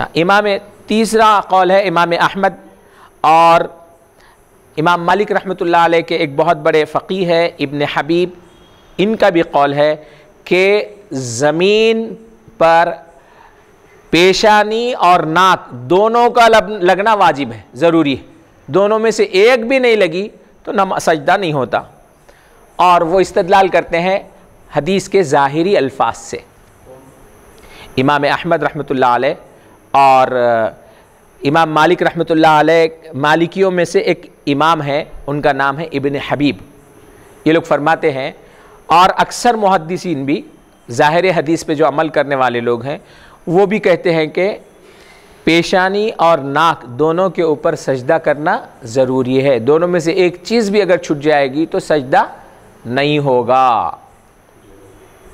ہاں، امام تیسرا قول ہے امام احمد اور امام مالک رحمۃ اللہ علیہ کے ایک بہت بڑے فقی ہے، ابن حبیب۔ ان کا بھی قول ہے کہ زمین پر پیشانی اور ناک دونوں کا لگنا واجب ہے، ضروری ہے۔ دونوں میں سے ایک بھی نہیں لگی تو نہ سجدہ نہیں ہوتا۔ اور وہ استدلال کرتے ہیں حدیث کے ظاہری الفاظ سے۔ امام احمد رحمۃ اللہ علیہ اور امام مالک رحمۃ اللہ علیہ مالکیوں میں سے ایک امام ہے ان کا نام ہے ابن حبیب۔ یہ لوگ فرماتے ہیں، اور اکثر محدثین بھی ظاہر حدیث پہ جو عمل کرنے والے لوگ ہیں، وہ بھی کہتے ہیں کہ پیشانی اور ناک دونوں کے اوپر سجدہ کرنا ضروری ہے۔ دونوں میں سے ایک چیز بھی اگر چھٹ جائے گی تو سجدہ نہیں ہوگا۔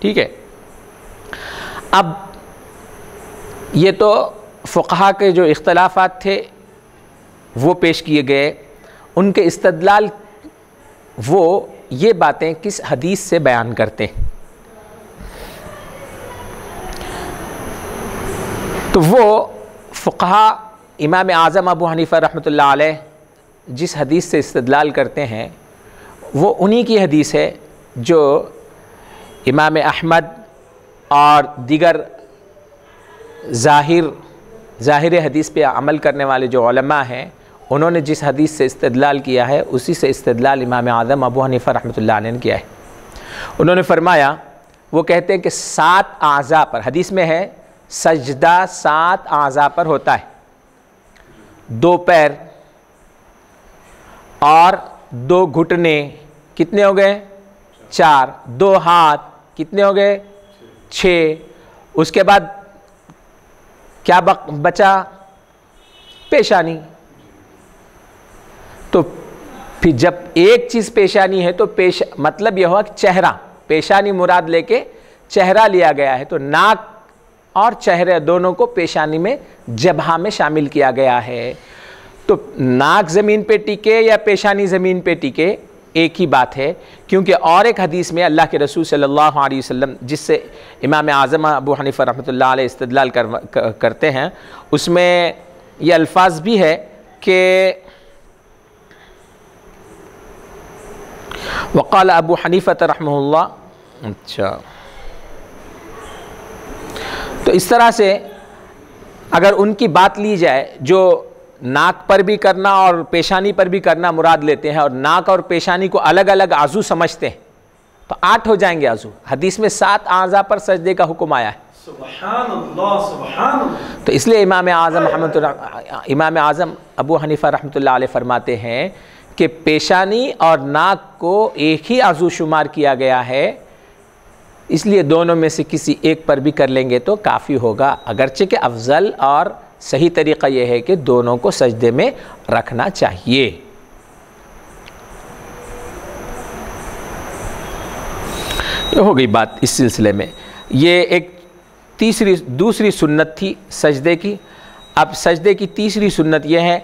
ٹھیک ہے۔ اب یہ تو فقہ کے جو اختلافات تھے، وہ پیش کیے گئے۔ ان کے استدلال وہ یہ باتیں کس حدیث سے بیان کرتے ہیں۔ تو وہ فقہ امام اعظم ابو حنیفہ رحمۃ اللہ علیہ جس حدیث سے استدلال کرتے ہیں، وہ انہی کی حدیث ہے جو امام احمد اور دیگر ظاہر ظاہر حدیث پہ عمل کرنے والے جو علماء ہیں، انہوں نے جس حدیث سے استدلال کیا ہے، اسی سے استدلال امام اعظم ابو حنیفہ رحمۃ اللہ علیہ نے کیا ہے۔ انہوں نے فرمایا، وہ کہتے ہیں کہ سات اعضاء پر، حدیث میں ہے، سجدہ سات اعضاء پر ہوتا ہے۔ دو پیر اور دو گھٹنے کتنے ہو گئے؟ چار۔ دو ہاتھ کتنے ہو گئے؟ چھ۔ اس کے بعد کیا بچا؟ پیشانی تو پھر جب ایک چیز پیشانی ہے تو پیش مطلب یہ ہوا کہ چہرہ۔ پیشانی مراد لے کے چہرہ لیا گیا ہے۔ تو ناک اور چہرے دونوں کو پیشانی میں جبہہ میں شامل کیا گیا ہے۔ تو ناک زمین پہ ٹکے یا پیشانی زمین پہ ٹکے ایک ہی بات ہے، کیونکہ اور ایک حدیث میں اللہ کے رسول صلی اللہ علیہ وسلم، جس سے امام اعظم ابو حنیفہ رحمۃ اللہ علیہ استدلال کرتے ہیں، اس میں یہ الفاظ بھی ہے کہ وقال ابو حنیفہ رحمہ اللہ۔ اچھا۔ تو اس طرح سے اگر ان کی بات لی جائے، جو ناک پر بھی کرنا اور پیشانی پر بھی کرنا مراد لیتے ہیں اور ناک اور پیشانی کو الگ الگ آزو سمجھتے ہیں۔ تو آٹھ ہو جائیں گے آزو حدیث میں سات اعضا پر سجدے کا حکم آیا ہے۔ سبحان اللہ سبحان اللہ تو اس لیے امام اعظم محمد امام اعظم ابو حنیفہ رحمۃ اللہ علیہ فرماتے ہیں کہ پیشانی اور ناک کو ایک ہی آزو شمار کیا گیا ہے۔ اس لیے دونوں میں سے کسی ایک پر بھی کر لیں گے تو کافی ہوگا۔ اگرچہ کہ افضل اور صحیح طریقہ یہ ہے کہ دونوں کو سجدے میں رکھنا چاہیے۔ ہو گئی بات اس سلسلے میں۔ یہ ایک تیسری، دوسری سنت تھی سجدے کی۔ اب سجدے کی تیسری سنت یہ ہے